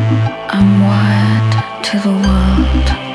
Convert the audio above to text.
I'm wired to the world.